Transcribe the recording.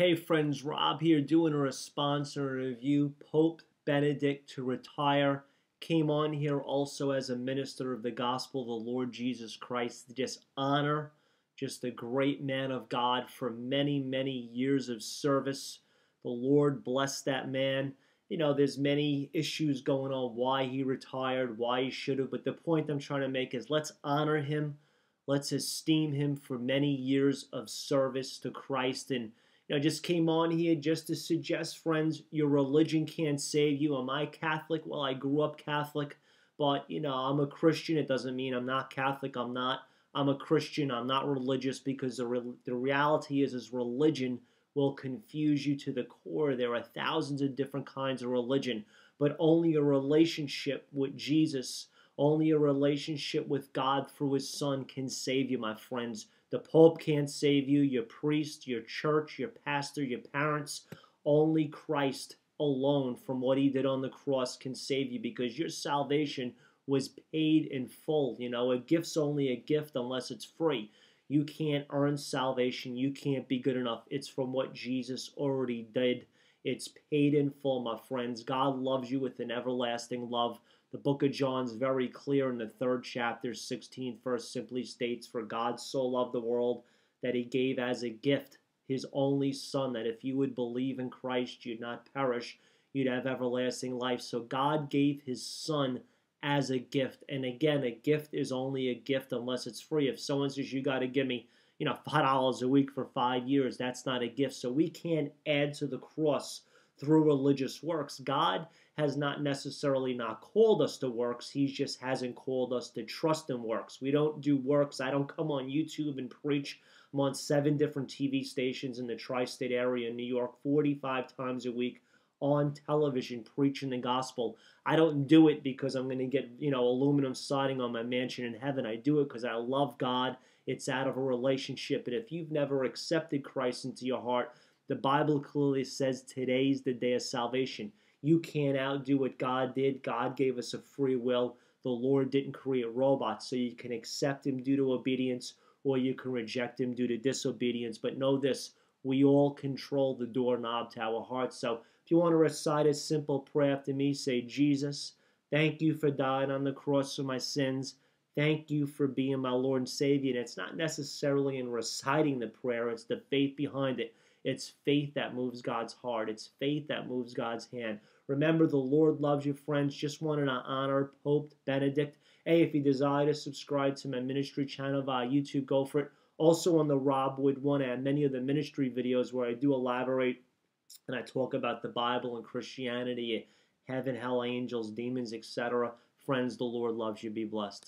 Hey friends, Robb here doing a response and review. Pope Benedict to retire. Came on here also as a minister of the gospel the Lord Jesus Christ just honor just a great man of God for many, many years of service. The Lord bless that man. You know, there's many issues going on why he retired, why he should have, but the point I'm trying to make is let's honor him. Let's esteem him for many years of service to Christ and I just came on here just to suggest, friends, your religion can't save you. Am I Catholic? Well, I grew up Catholic, but, you know, I'm a Christian. It doesn't mean I'm not Catholic. I'm not. I'm a Christian. I'm not religious because the, re- the reality is, is religion will confuse you to the core. There are thousands of different kinds of religion, but only a relationship with Jesus, only a relationship with God through his son can save you, my friends. The Pope can't save you, your priest, your church, your pastor, your parents. Only Christ alone from what he did on the cross can save you because your salvation was paid in full. You know, a gift's only a gift unless it's free. You can't earn salvation. You can't be good enough. It's from what Jesus already did. It's paid in full, my friends. God loves you with an everlasting love. The book of John's very clear in the third chapter, 16th verse, simply states, For God so loved the world that he gave as a gift his only Son, that if you would believe in Christ, you'd not perish, you'd have everlasting life. So God gave his Son as a gift. And again, a gift is only a gift unless it's free. If someone says you got to give me, you know, five dollars a week for five years, that's not a gift. So we can't add to the cross through religious works. God has not necessarily not called us to works. He just hasn't called us to trust in works. We don't do works. I don't come on YouTube and preach. I'm on seven different TV stations in the tri-state area in New York 45 times a week on television preaching the gospel. I don't do it because I'm going to get, you know, aluminum siding on my mansion in heaven. I do it because I love God. It's out of a relationship. And if you've never accepted Christ into your heart, the Bible clearly says today's the day of salvation. You can't outdo what God did. God gave us a free will. The Lord didn't create robots, so you can accept Him due to obedience or you can reject Him due to disobedience. But know this we all control the doorknob to our hearts. So if you want to recite a simple prayer after me, say, Jesus, thank you for dying on the cross for my sins. Thank you for being my Lord and Savior. And it's not necessarily in reciting the prayer, it's the faith behind it. It's faith that moves God's heart. It's faith that moves God's hand. Remember, the Lord loves you, friends. Just wanted to honor Pope Benedict. Hey, if you desire to subscribe to my ministry channel via YouTube, go for it. Also on the Rob Wood one and many of the ministry videos where I do elaborate and I talk about the Bible and Christianity, heaven, hell, angels, demons, etc. Friends, the Lord loves you. Be blessed.